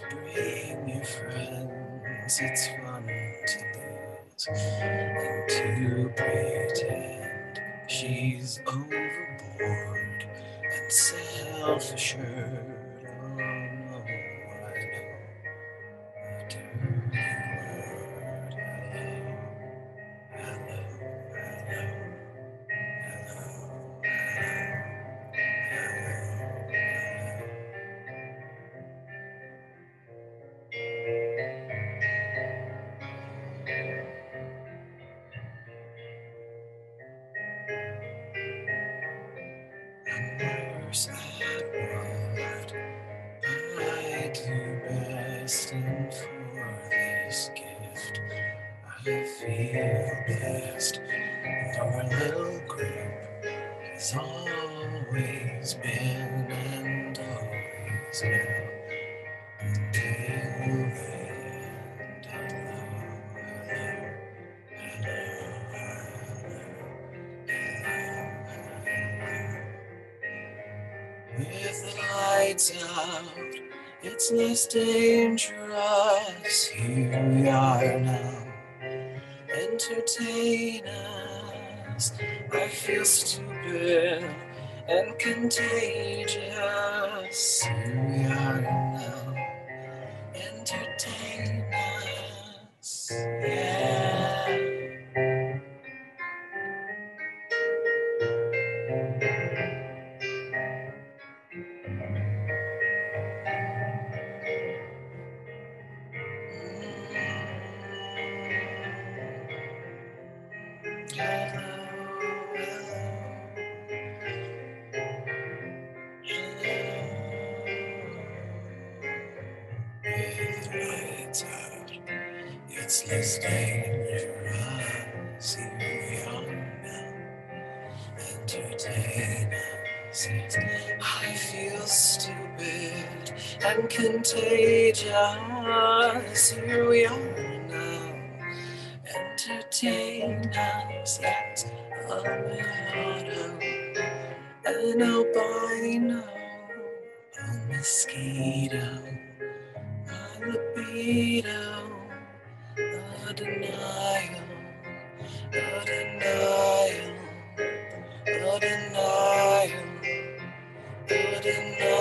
Bring your friends, it's fun to lose and to pretend she's overboard and self assured. At what I do best, and for this gift I feel blessed. Our little group has always been and always will With the lights out, it's less dangerous. Here we are now. Entertain us. I feel stupid and contagious. It's less dangerous. Here we are now. Entertain us. I feel stupid and contagious. Here we are now. Entertain us. Yes, a motto, an albino, a mosquito, a libido, a denial, a denial, a denial, a denial.